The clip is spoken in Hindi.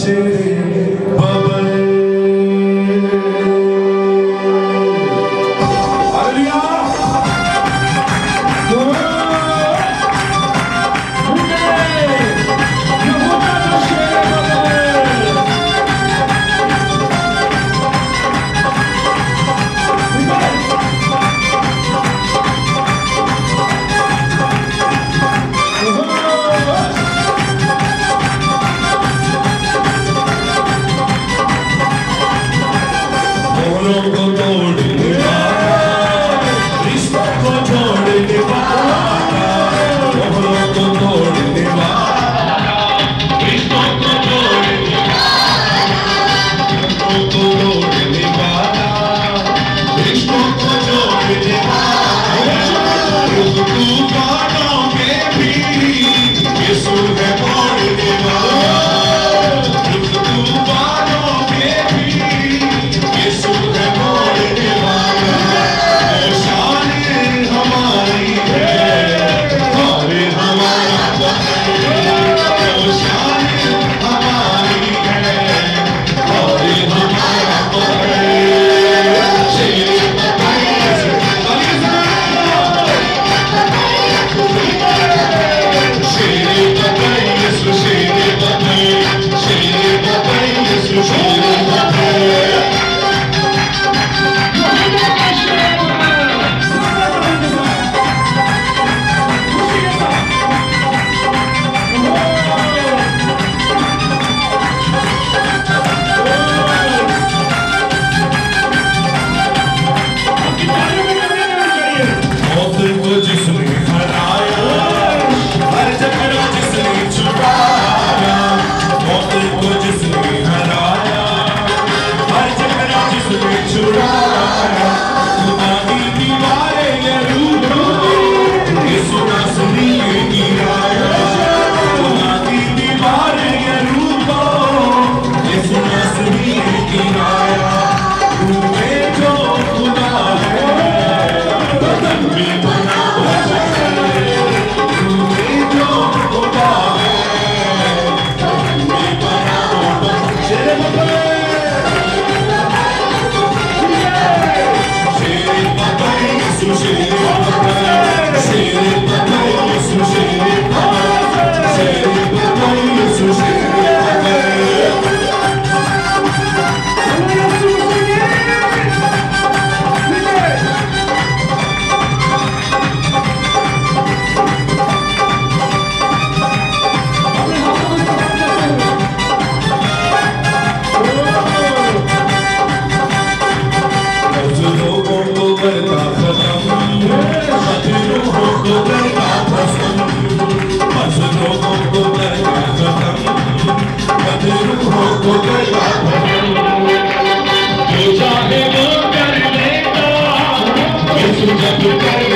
see to rise. लोगों को गया खत्म बदरूहों को गया खत्म जो चाहे वो कर लेता ये जग कर